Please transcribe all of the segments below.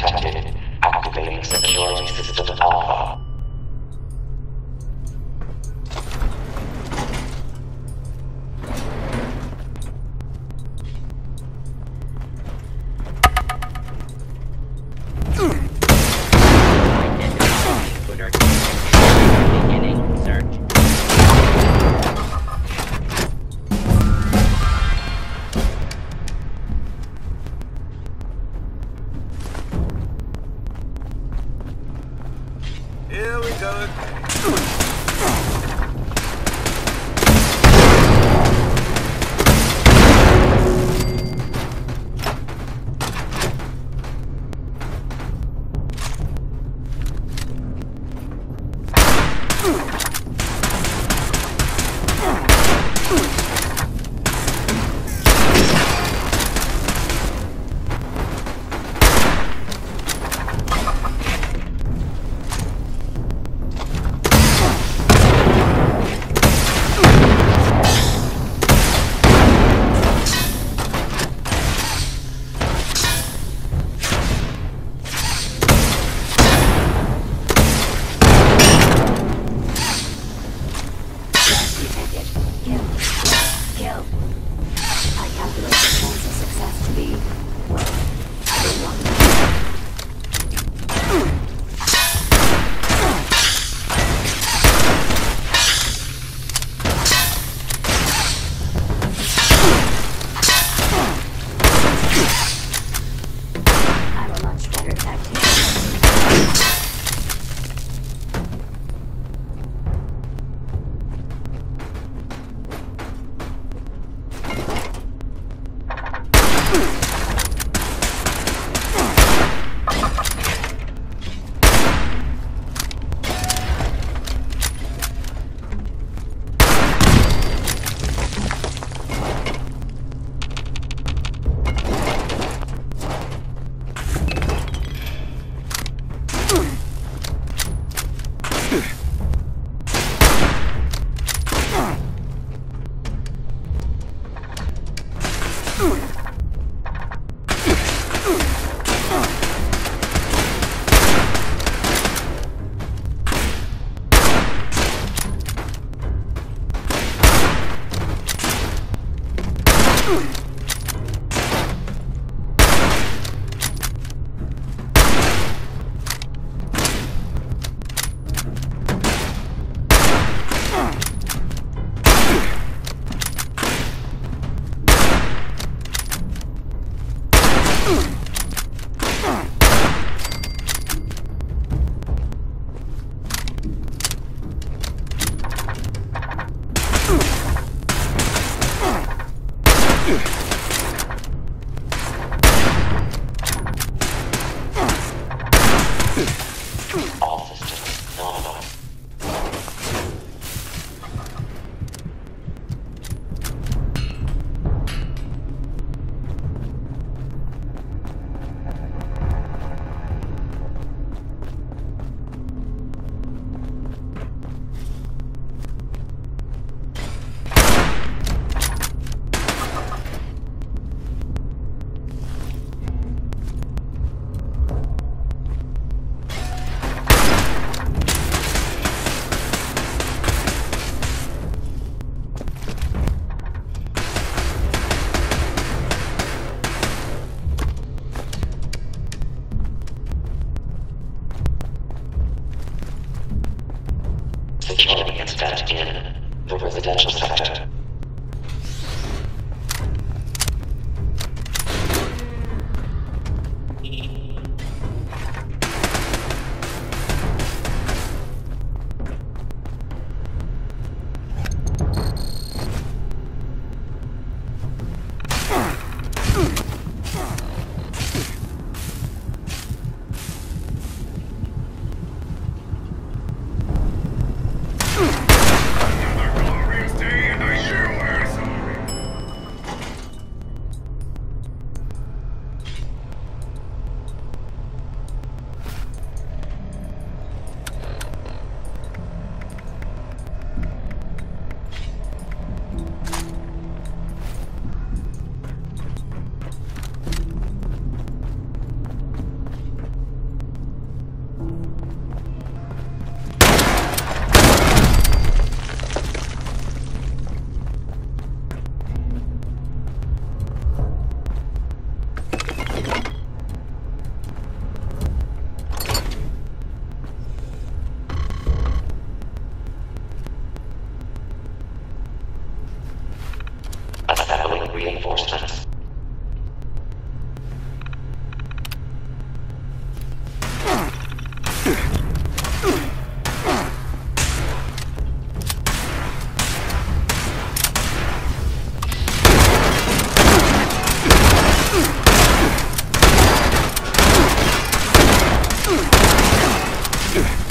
Activating security system alpha. Victor!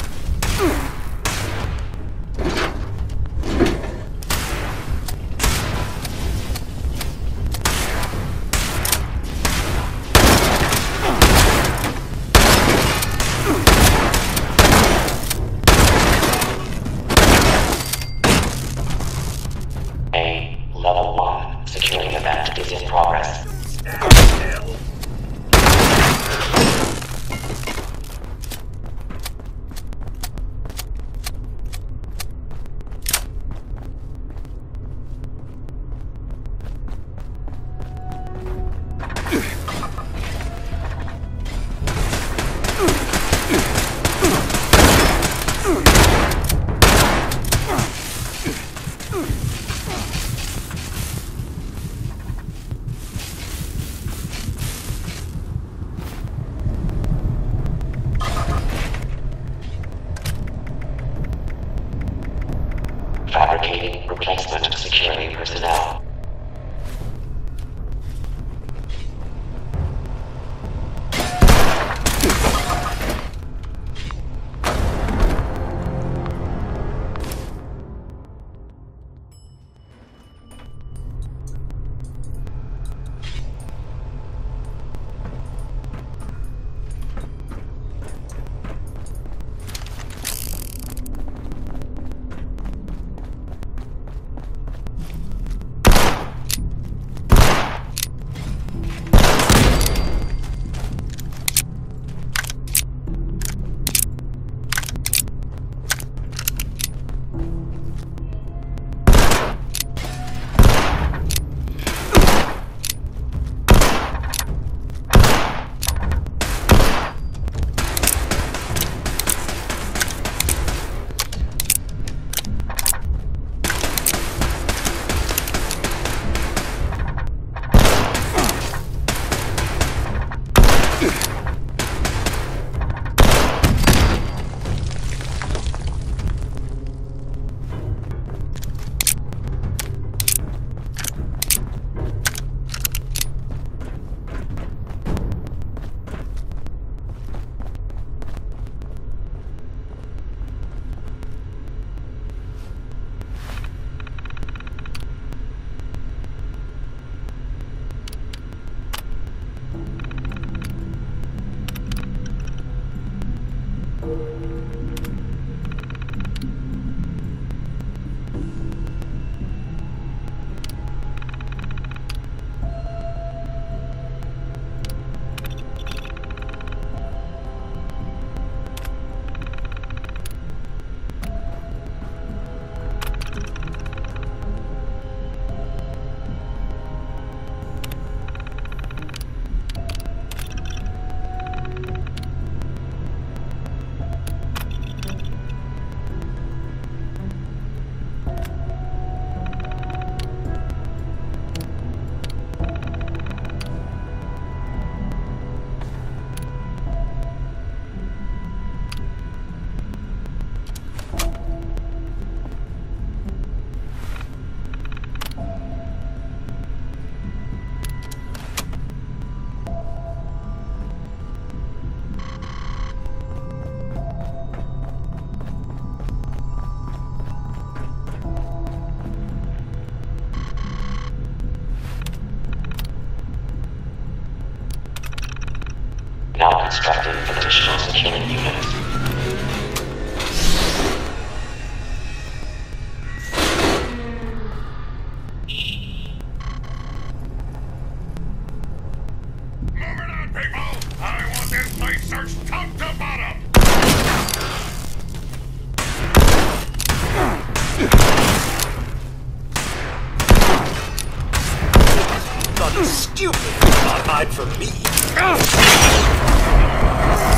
Stupid! Not hide from me.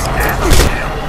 Stand down.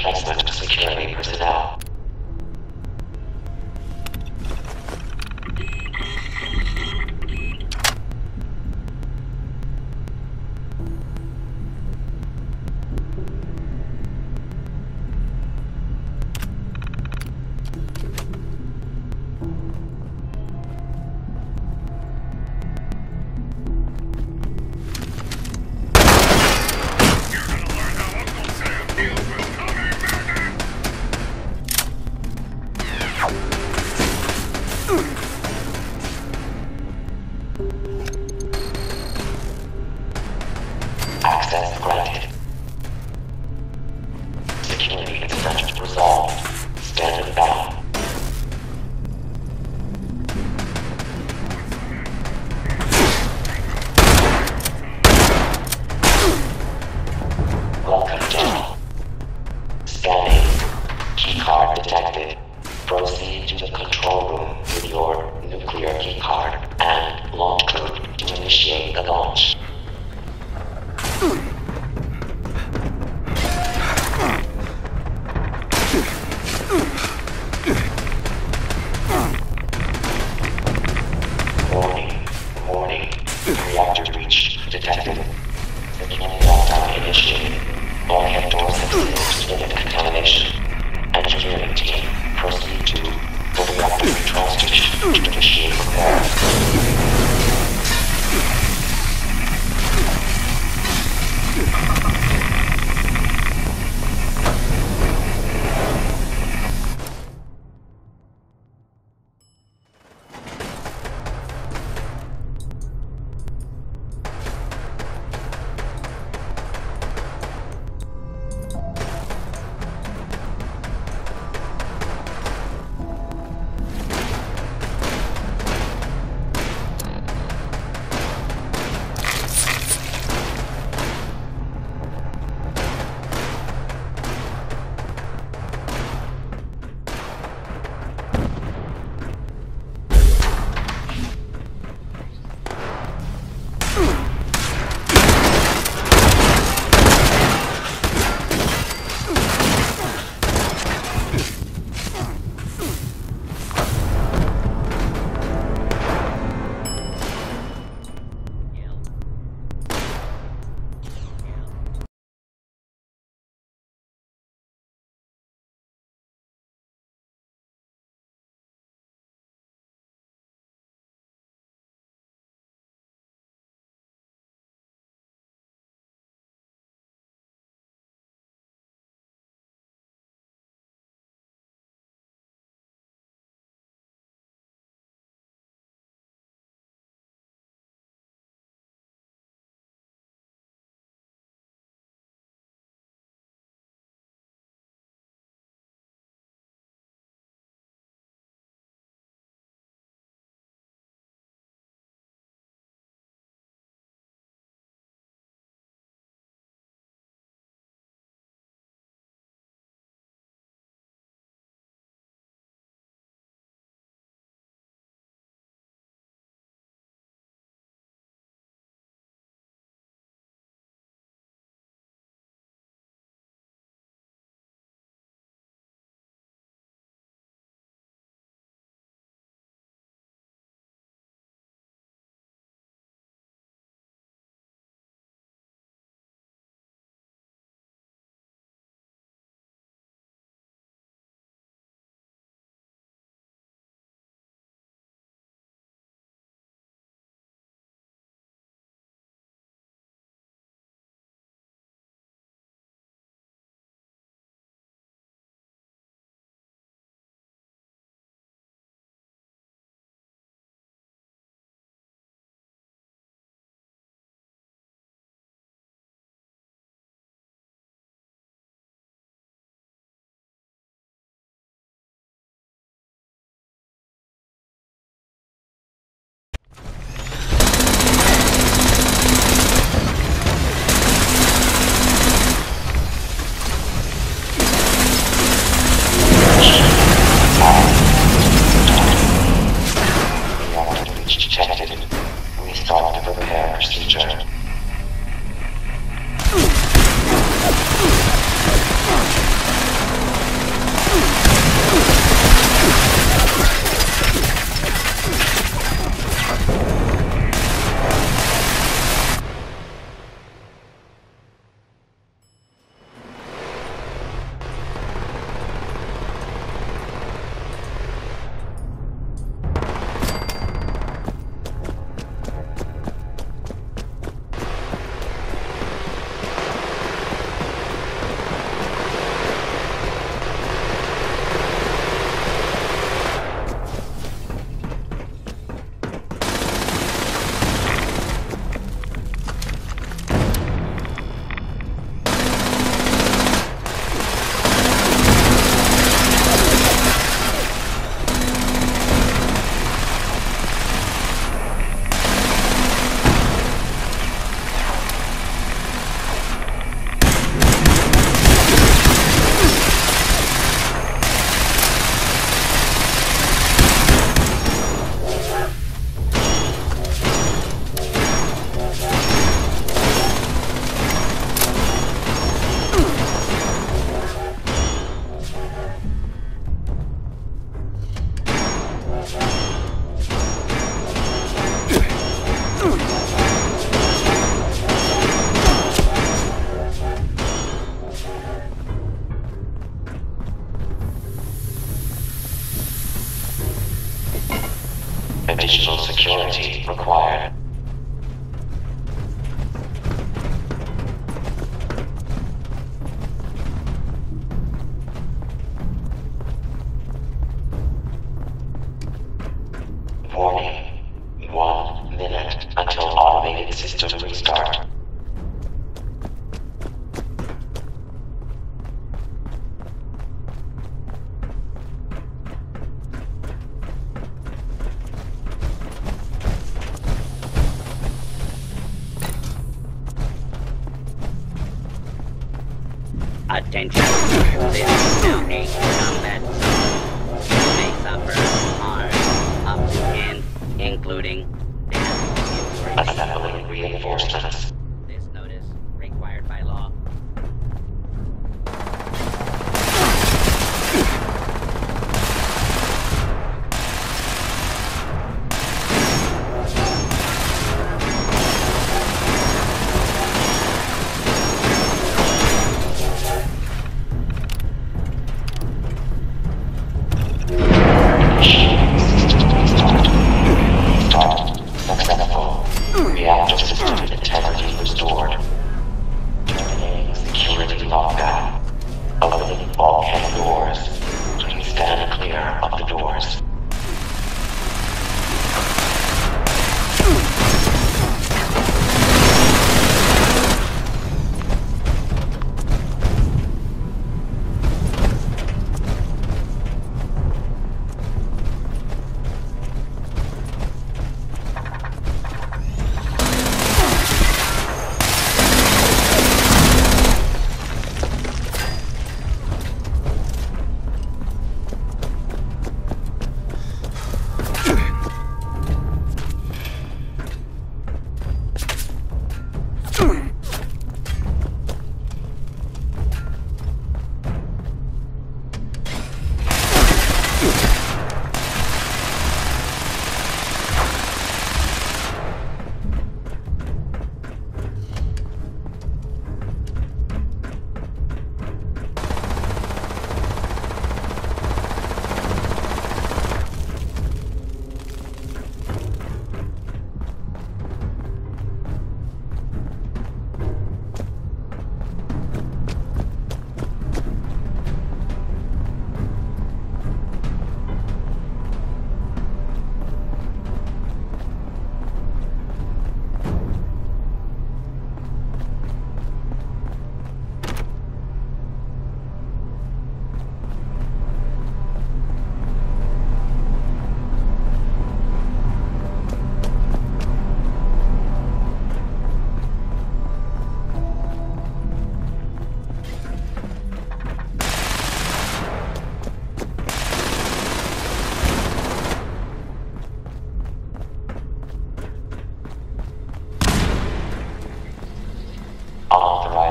Transport security personnel. launch. Attention. This is now combat zone. May suffer harm up to 10, including death. Assembling reinforcements.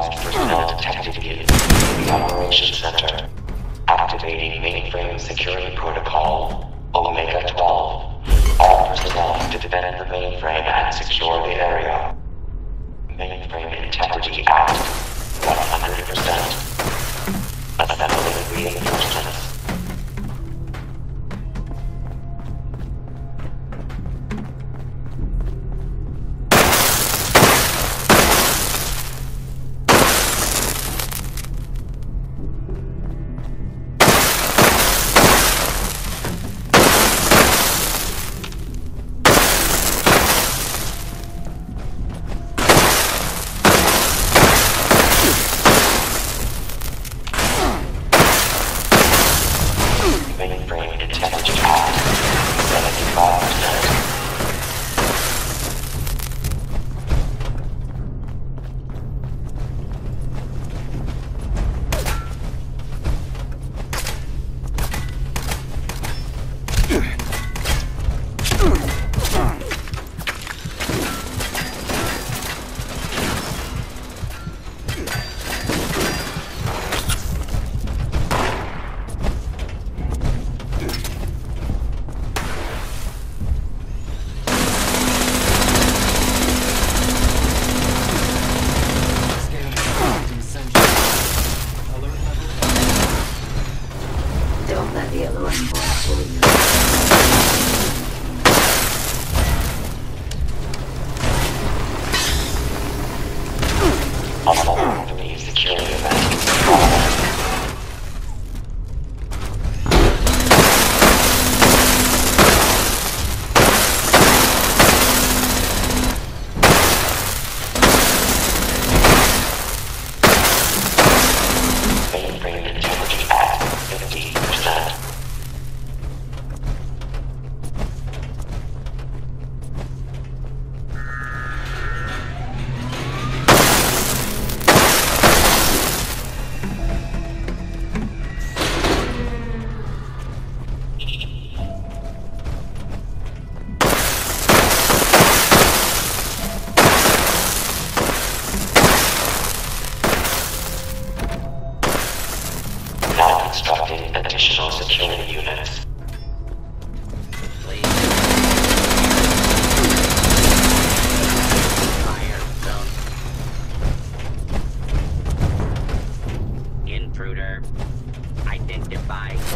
Unauthorized personnel detected in the Operations Center. Activating mainframe security protocol, Omega 12. All personnel to defend the mainframe and secure the area. Mainframe Integrity Act. 100%. Assembling reinforcements. Goodbye.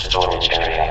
storage area.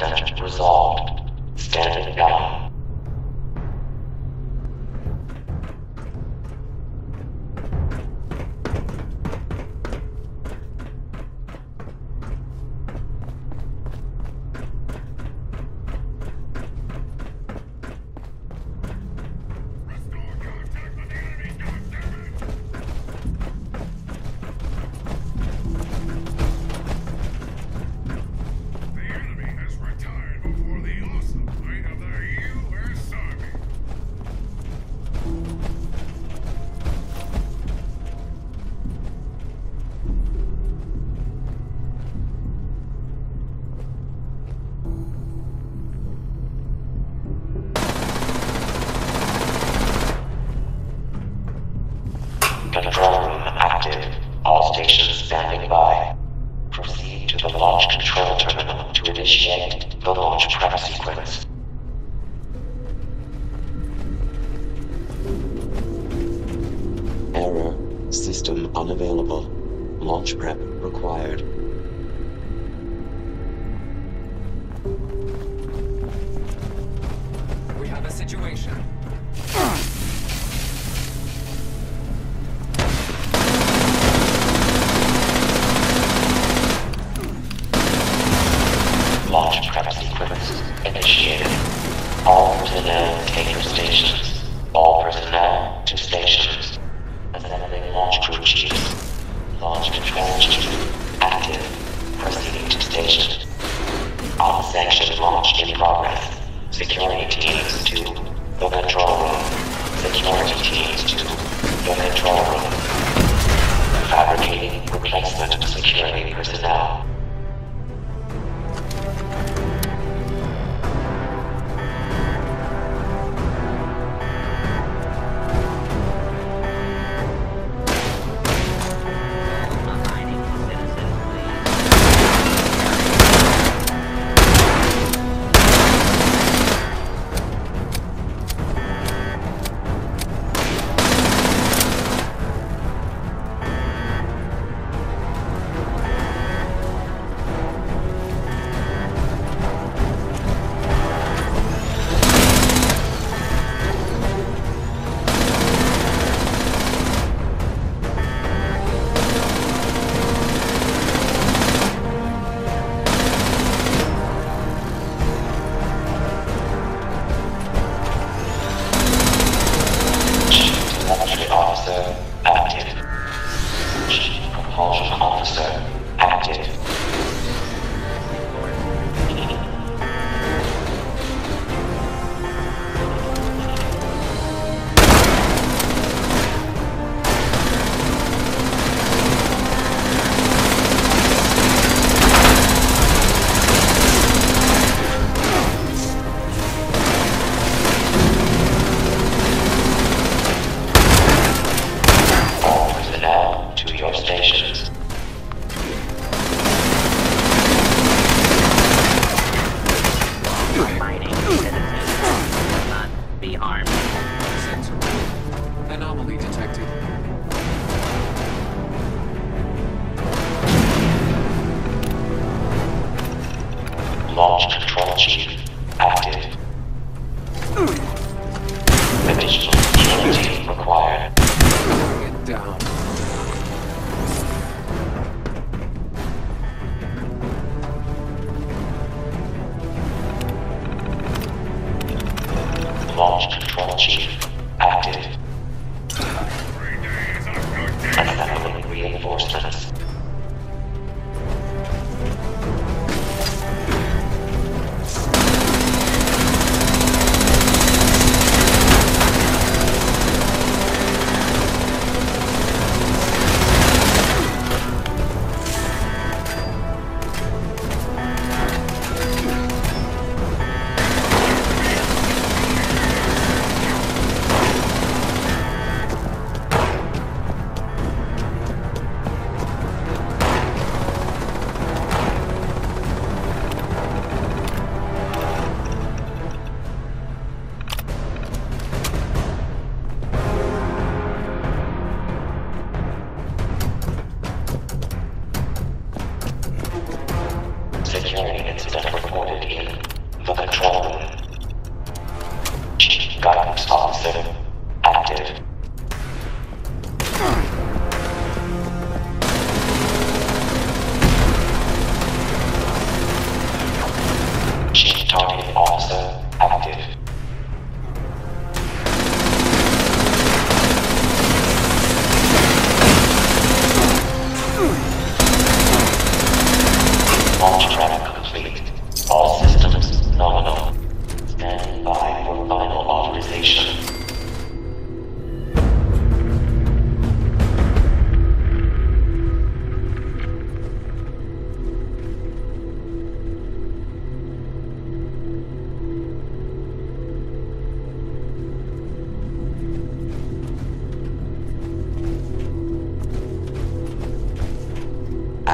Incident resolved. Standing by.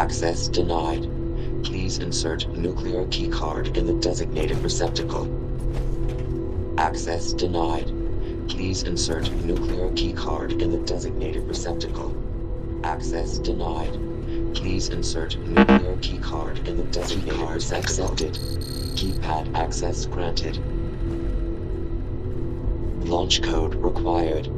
Access denied. Please insert nuclear keycard in the designated receptacle. Access denied. Please insert nuclear keycard in the designated receptacle. Access denied. Please insert nuclear keycard in the designated receptacle. Accepted. Keypad access granted. Launch code required.